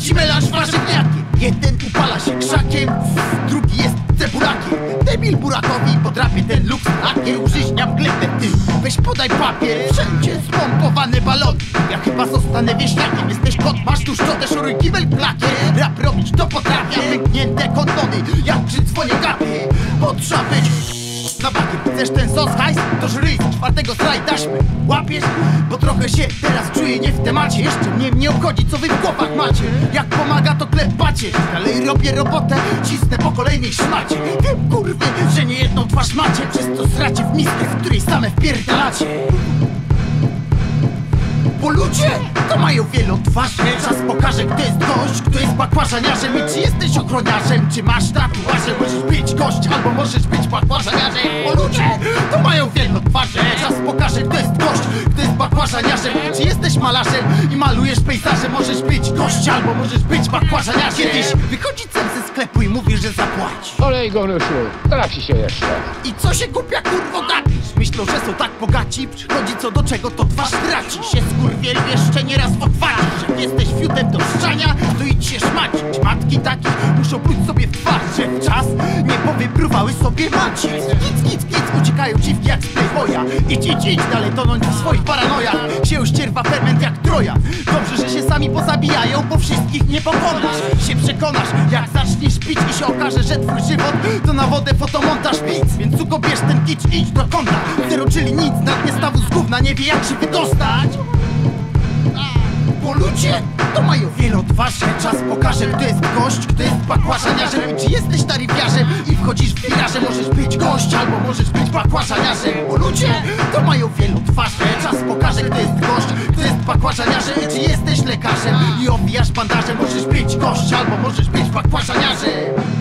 ci melanż warzywniakiem Jeden upala się krzakiem, drugi jest cebulakiem. Debil burakowi podrapie ten luks lakier Użyźniam glebę ty, weź podaj papier. Wszędzie spompowane balony. Ja chyba zostanę wieśniakiem. Jesteś kot, masz tu szczotę, szoruj kibel klakier Rap robić to potrafię, wygnięte kondony Jak przy dzwonie gapie Potrzeba być na bakier Chcesz ten sos hajs? To żryj z czwartego straj taśmy Łapiesz? Bo trochę się teraz czuję nie w temacie. Jeszcze nie obchodzi co wy w głowach macie. Jak pomaga to klepacie. Dalej robię robotę, cisnę po kolejnej szmacie. Wiem kurwy, że nie jedną twarz macie. Przez to w miskę, w której same wpierdalacie. Bo ludzie to mają wielotwarze. Czas pokaże kto jest gość, kto jest bakłażaniarzem. I czy jesteś ochroniarzem, czy masz tatuaże. Możesz być gość, albo możesz być bakłażaniarzem. Bo ludzie to mają wielotwarze. Czas pokaże kto jest gość, kto jest bakłażaniarzem jesteś malarzem i malujesz pejzaże Możesz być gość, albo możesz być bakłażaniarzem. Kiedyś wychodzi cel ze sklepu i mówi, że zapłaci. Olej go Rysiu, trafi się jeszcze. i co się głupia kurwo gapisz? Myślą, że są tak bogaci Przychodzi co do czego to twarz traci. Się skurwieli jeszcze nieraz odwali. Że jesteś fiutem do szczania To idź się szmacić. Matki takich muszą pluć sobie nie powybruwały sobie maci Kic, kic, kic Uciekają dziwki jak z playboya Idź, idź, idź dalej tonąć w swoich paranojach Się ścierwa ferment jak troja. Dobrze, że się sami pozabijają Bo wszystkich nie pokonasz. Się przekonasz jak zaczniesz pić I się okaże, że twój żywot to na wodę fotomontaż pic. Więc suko bierz ten kicz idź do kąta. Zero czyli nic, na dnie stawu z gówna Nie wie jak się wydostać bo ludzie. To mają wielotwarze Czas pokaże kto jest gość, kto jest bakłażaniarzem. Czy jesteś taryfiarzem i wchodzisz w wiraże Możesz być gość albo możesz być bakłażaniarzem. Bo ludzie to mają wielotwarze Czas pokaże kto jest gość, kto jest bakłażaniarzem. Czy jesteś lekarzem i owijasz bandażem Możesz być gość albo możesz być bakłażaniarzem